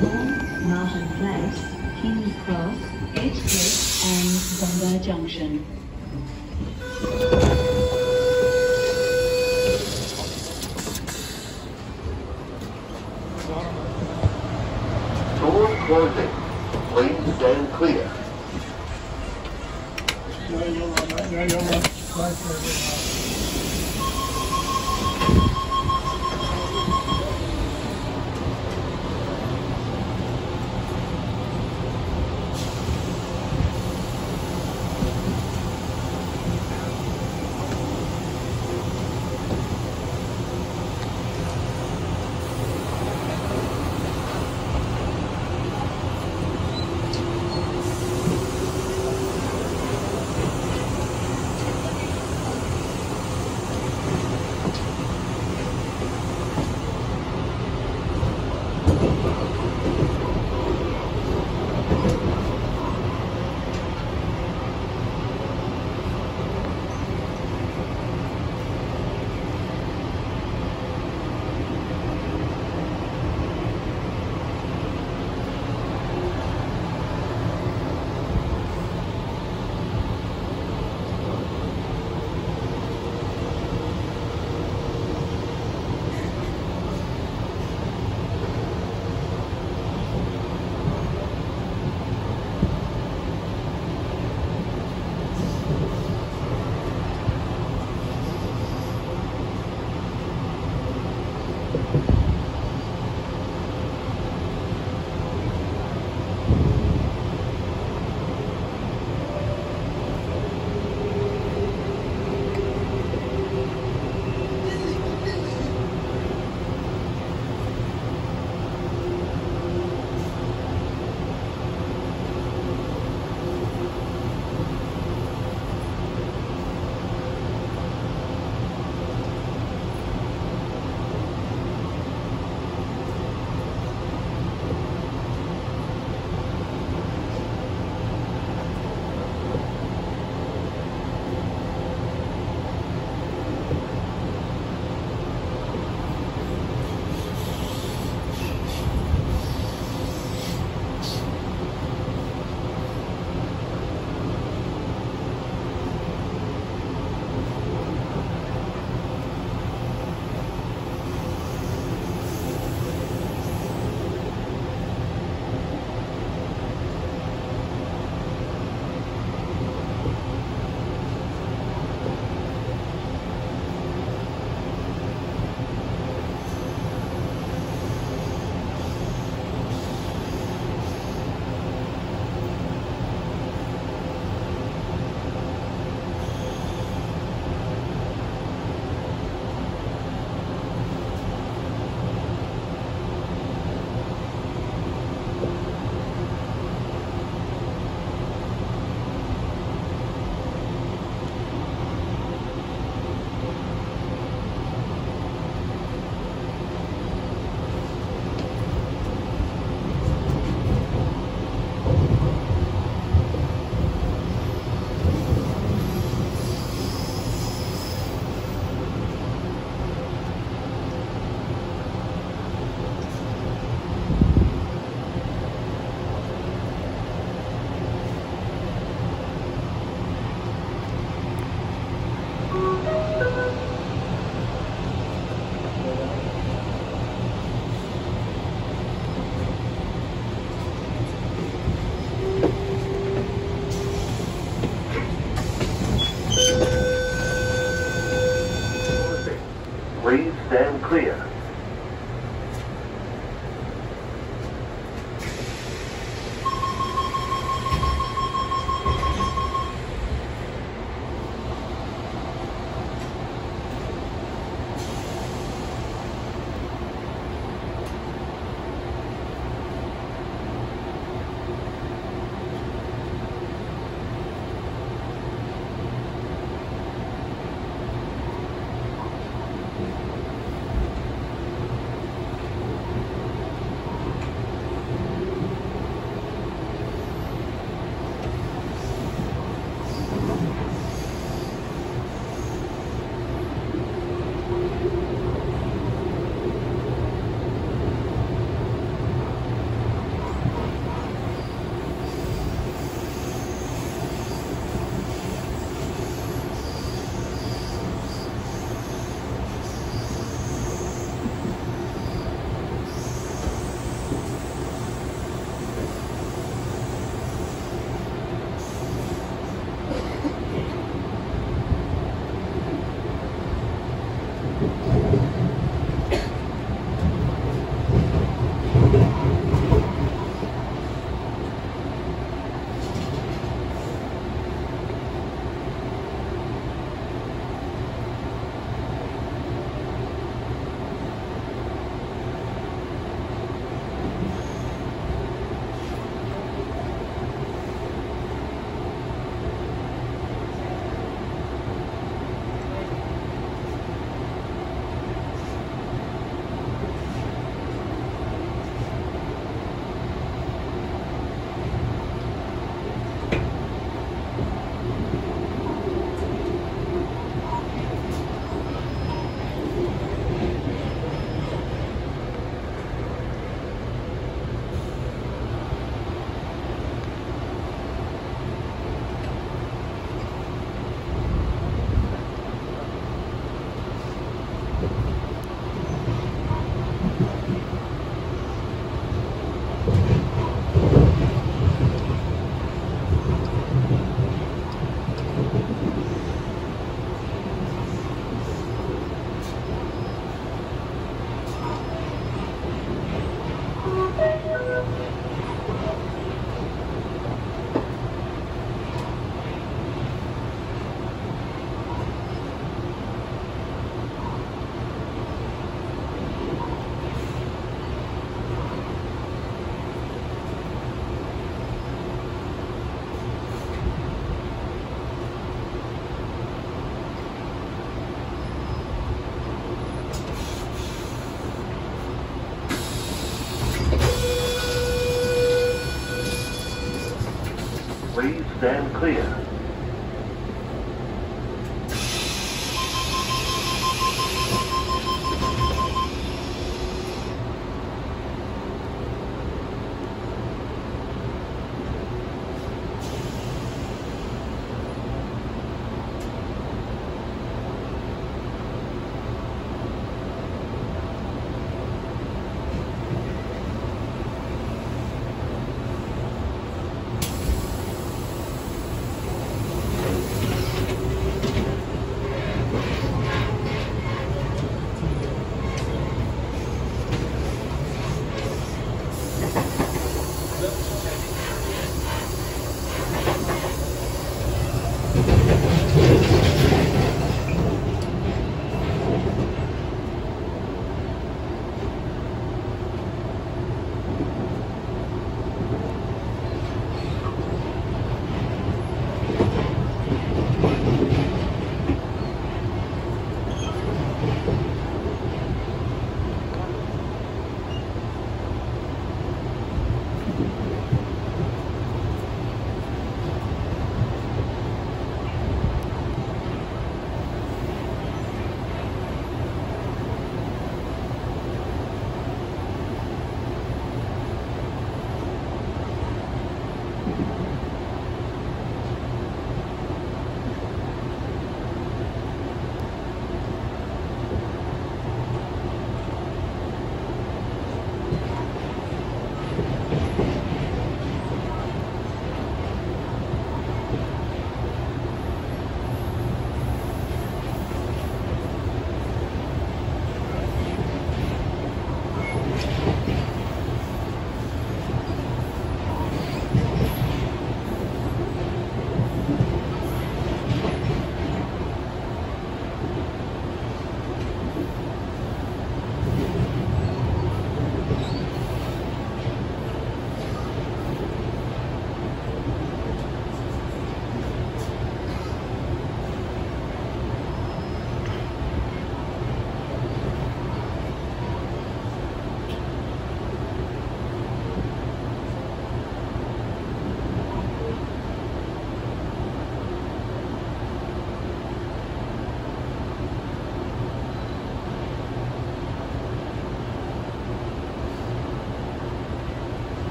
Melbourne, Martin Place, King's Cross, Edgecliff, and Bondi Junction.